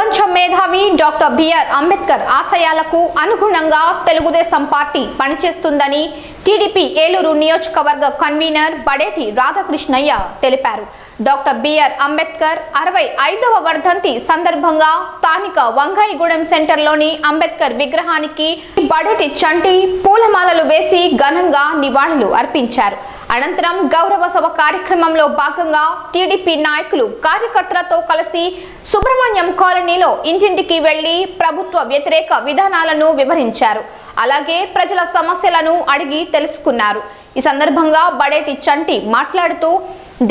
ప్రపంచ మేధావి doctor BR Ambedkar ఆశయాలకు అనుగుణంగా తెలుగుదేశం పార్టీ పనిచేస్తుందని టీడీపీ ఏలూరు నియోజకవర్గ కన్వీనర్ బడేటి రాధాకృష్ణయ్య తెలిపారు. డాక్టర్ బిఆర్ అంబేద్కర్ అరవై ఐదవ వర్ధంతి సందర్భంగా స్థానిక వంగాయిగూడెం సెంటర్లోని అంబేద్కర్ విగ్రహానికి బడేటి చంటి పూలమాలలు వేసి ఘనంగా నివాళులు అర్పించారు. అనంతరం గౌరవ సభ కార్యక్రమంలో భాగంగా టీడీపీ నాయకులు కార్యకర్తలతో కలిసి సుబ్రహ్మణ్యం కాలనీలో ఇంటింటికి వెళ్ళి ప్రభుత్వ వ్యతిరేక విధానాలను వివరించారు. అలాగే ప్రజల సమస్యలను అడిగి తెలుసుకున్నారు. ఈ సందర్భంగా బడేటి చంటి మాట్లాడుతూ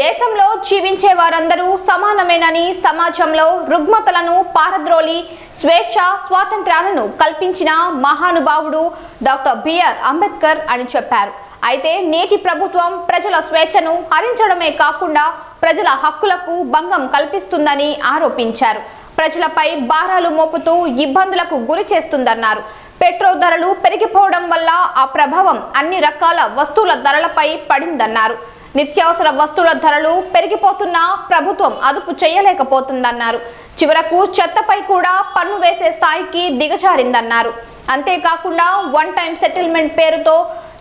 దేశంలో జీవించే వారందరూ సమానమేనని సమాజంలో రుగ్మతలను పారద్రోలి స్వేచ్ఛ స్వాతంత్రాలను కల్పించిన మహానుభావుడు డాక్టర్ బిఆర్ అంబేద్కర్ అని చెప్పారు. అయితే నేటి ప్రభుత్వం ప్రజల స్వేచ్ఛను హరించడమే కాకుండా ప్రజల హక్కులకు భంగం కల్పిస్తుందని ఆరోపించారు. ప్రజలపై భారాలు మోపుతూ ఇబ్బందులకు గురి చేస్తుందన్నారు. పెట్రోల్ ధరలు పెరిగిపోవడం వల్ల ఆ ప్రభావం అన్ని రకాల వస్తువుల ధరలపై పడిందన్నారు. నిత్యావసర వస్తువుల ధరలు పెరిగిపోతున్నా ప్రభుత్వం అదుపు చేయలేకపోతుందన్నారు. చివరకు చెత్తపై కూడా పన్ను వేసే స్థాయికి దిగజారిందన్నారు. అంతేకాకుండా వన్ టైం సెటిల్మెంట్ పేరుతో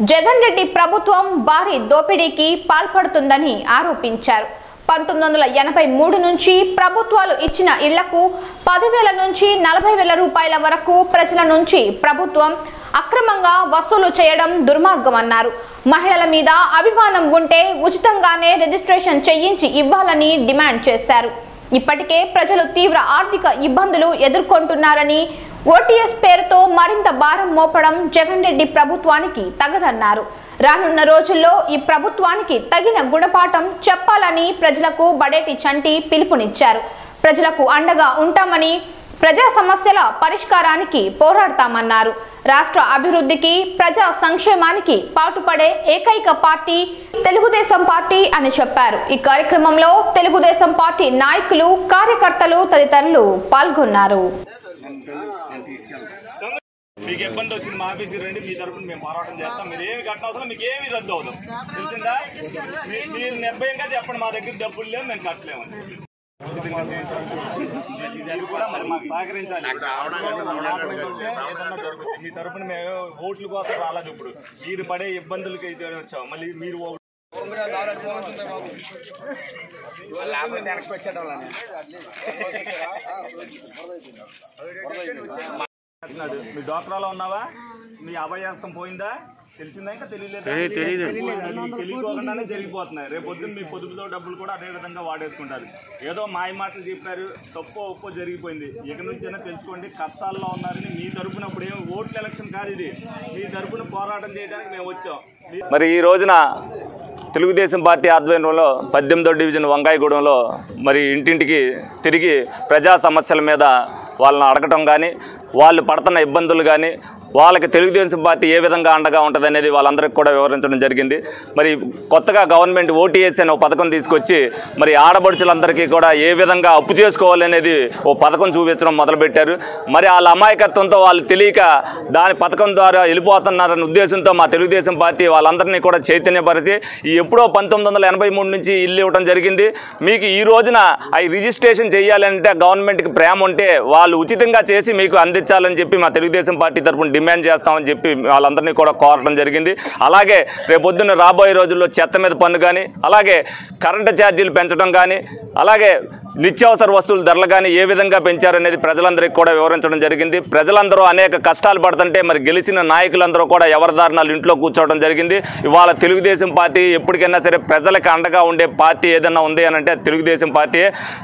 జగన్ రెడ్డి ప్రభుత్వం భారీ దోపిడీకి పాల్పడుతుందని ఆరోపించారు. పంతొమ్మిది వందల ఎనభై మూడు నుంచి ప్రభుత్వాలు ఇచ్చిన ఇళ్ళకు పదివేల నుంచి నలభై వేల రూపాయల వరకు ప్రజల నుంచి ప్రభుత్వం అక్రమంగా వసూలు చేయడం దుర్మార్గమన్నారు. మహిళల మీద అభిమానం ఉంటే ఉచితంగానే రిజిస్ట్రేషన్ చేయించి ఇవ్వాలని డిమాండ్ చేశారు. ఇప్పటికే ప్రజలు తీవ్ర ఆర్థిక ఇబ్బందులు ఎదుర్కొంటున్నారని ఓటీఎస్ పేరుతో మరింత భారం మోపడం జగన్ రెడ్డి ప్రభుత్వానికి తగదన్నారు. రానున్న రోజుల్లో ఈ ప్రభుత్వానికి తగిన గుణపాఠం చెప్పాలని ప్రజలకు బడేటి చంటి పిలుపునిచ్చారు. ప్రజలకు అండగా ఉంటామని ప్రజా సమస్యల పరిష్కారానికి పోరాడతామన్నారు. రాష్ట్ర అభివృద్ధికి ప్రజా సంక్షేమానికి పాటుపడే ఏకైక పార్టీ తెలుగుదేశం పార్టీ అని చెప్పారు. ఈ కార్యక్రమంలో తెలుగుదేశం పార్టీ నాయకులు కార్యకర్తలు తదితరులు పాల్గొన్నారు. మీకు ఇబ్బంది వచ్చింది మా ఆఫీస్కి రండి మీ తరఫున మేము పోరాటం చేస్తాం. మీరు ఏమి కట్టనవసరం మీకు ఏమి రద్దు అవుతాం తెలిసిందా? మీరు నిర్భయంగా చెప్పండి మా దగ్గర డబ్బులు లేవు మేము కట్టలేము. ఇది కూడా మరి మాకు సహకరించాలి. ఏదన్నా జరుగుతుంది. మీ తరఫున మేము ఓట్ల కోసం రాలేదు ఇప్పుడు. మీరు పడే ఇబ్బందులకి అయితే వచ్చాం. మళ్ళీ మీరు అంటున్నాడు. మీ డాక్టరాలో ఉన్నావా? మీ అభయాస్తం పోయిందా? తెలిసిందా ఇంకా తెలియలేదా? తెలియకోకుండానే జరిగిపోతున్నాయి. రేపు పొద్దున్న మీ పొదుపుతో డబ్బులు కూడా అదే విధంగా వాడేసుకుంటారు. ఏదో మాయ మాటలు చెప్పారు. తప్పో ఒప్పో జరిగిపోయింది. ఇక నుంచైనా తెలుసుకోండి. కష్టాల్లో ఉన్నారని మీ తరపున ఇప్పుడు ఏం ఓట్ల ఎలక్షన్ కాదు ఇది. మీ తరపున పోరాటం చేయడానికి మేము వచ్చాం. మరి ఈ రోజున తెలుగుదేశం పార్టీ ఆధ్వర్యంలో పద్దెనిమిదో డివిజన్ వంకాయగూడెంలో మరి ఇంటింటికి తిరిగి ప్రజా సమస్యల మీద వాళ్ళని అడగటం కానీ వాళ్ళు పడుతున్న ఇబ్బందులు కానీ వాళ్ళకి తెలుగుదేశం పార్టీ ఏ విధంగా అండగా ఉంటుంది అనేది వాళ్ళందరికీ కూడా వివరించడం జరిగింది. మరి కొత్తగా గవర్నమెంట్ ఓటీఎస్ అనే ఒక పథకం తీసుకొచ్చి మరి ఆడపడుచులందరికీ కూడా ఏ విధంగా అప్పు చేసుకోవాలి అనేది ఓ పథకం చూపించడం మొదలుపెట్టారు. మరి వాళ్ళ అమాయకత్వంతో వాళ్ళు తెలియక దాని పథకం ద్వారా వెళ్ళిపోతున్నారన్న ఉద్దేశంతో మా తెలుగుదేశం పార్టీ వాళ్ళందరినీ కూడా చైతన్యపరిచి ఈ ఎప్పుడో పంతొమ్మిది వందల ఎనభై మూడు నుంచి ఇల్లు ఇవ్వడం జరిగింది. మీకు ఈ రోజున అవి రిజిస్ట్రేషన్ చేయాలంటే గవర్నమెంట్కి ప్రేమ ఉంటే వాళ్ళు ఉచితంగా చేసి మీకు అందించాలని చెప్పి మా తెలుగుదేశం పార్టీ తరఫున డిమాండ్ చేస్తామని చెప్పి వాళ్ళందరినీ కూడా కోరడం జరిగింది. అలాగే రేపొద్దున రాబోయే రోజుల్లో చెత్త మీద పన్ను కానీ అలాగే కరెంటు ఛార్జీలు పెంచడం కానీ అలాగే నిత్యావసర వస్తువుల ధరలు కానీ ఏ విధంగా పెంచారనేది ప్రజలందరికీ కూడా వివరించడం జరిగింది. ప్రజలందరూ అనేక కష్టాలు పడుతుంటే మరి గెలిచిన నాయకులందరూ కూడా ఎవరి దారుణాలు ఇంట్లో కూర్చోవడం జరిగింది. ఇవాళ తెలుగుదేశం పార్టీ ఎప్పటికైనా సరే ప్రజలకు అండగా ఉండే పార్టీ ఏదైనా ఉంది అని అంటే తెలుగుదేశం పార్టీ.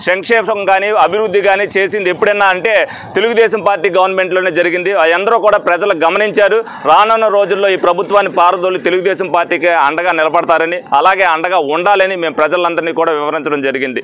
సంక్షేమం కానీ అభివృద్ధి కానీ చేసింది ఎప్పుడైనా అంటే తెలుగుదేశం పార్టీ గవర్నమెంట్లోనే జరిగింది. అందరూ కూడా ప్రజలు గమనించారు. రానున్న రోజుల్లో ఈ ప్రభుత్వాన్ని పారదోలి తెలుగుదేశం పార్టీకి అండగా నిలబడతారని అలాగే అండగా ఉండాలని మేము ప్రజలందరినీ కూడా వివరించడం జరిగింది.